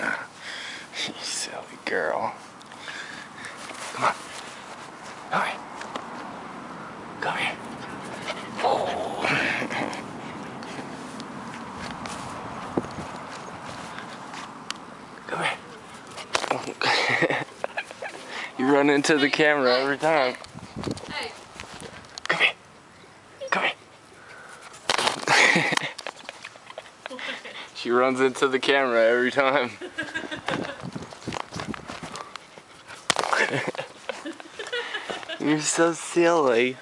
you silly girl. Come on. Come here. Come here. Oh. Come here. you run into the camera every time. Come here. Come here. she runs into the camera every time. You're so silly.